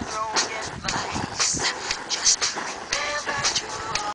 Yes.